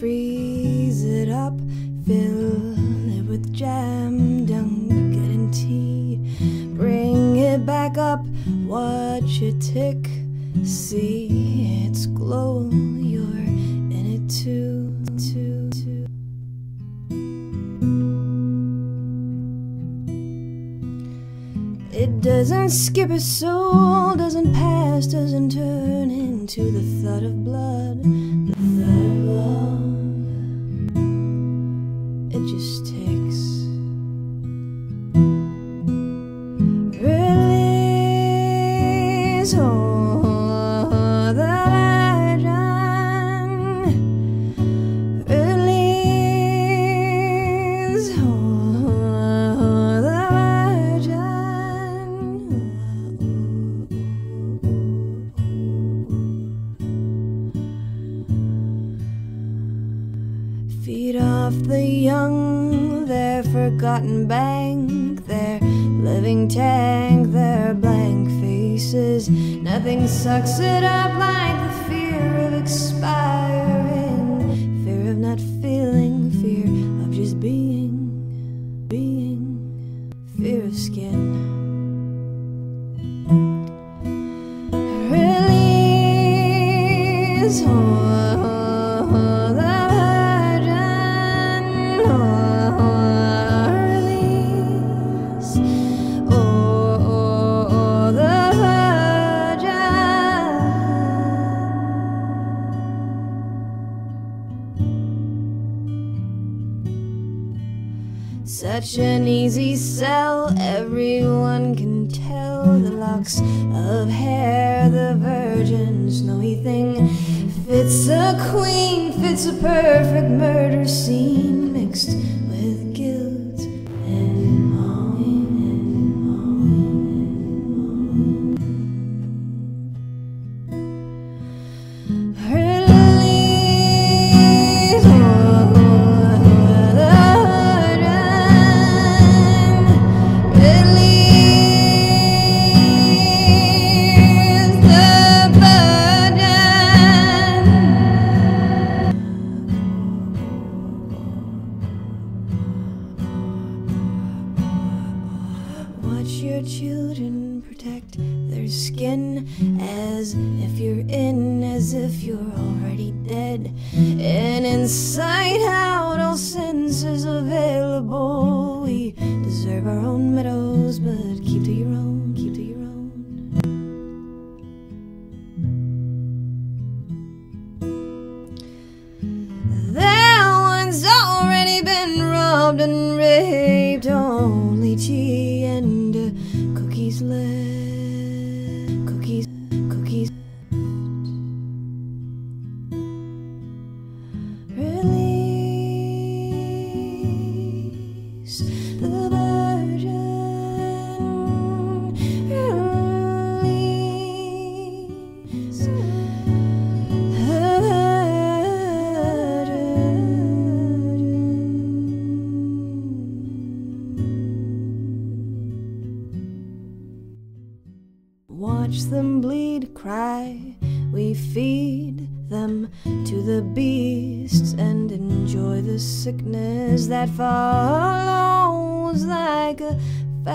freeze it up, fill it with jam, dunk it in tea, bring it back up, watch it tick, see its glow, you're in it too, too, too. It doesn't skip a soul, doesn't pass, doesn't turn into the thud of blood, The all the virgin. Feed off the young, their forgotten bank, their living tank. Nothing sucks it up like the fear of expiring, fear of not feeling, fear of just being, being, fear of skin. Release. All the virgin, Such an easy sell, everyone can tell the locks of hair, the virgin snowy thing fits a queen, fits a perfect murder scene mixed your children protect their skin as if you're in, as if you're already dead. And inside out, all senses available. We deserve our own meadows, but keep to your own, keep to your own. That one's already been robbed and raped. Only and uh, Watch them bleed, cry. We feed them to the beasts and enjoy the sickness that follows like a. The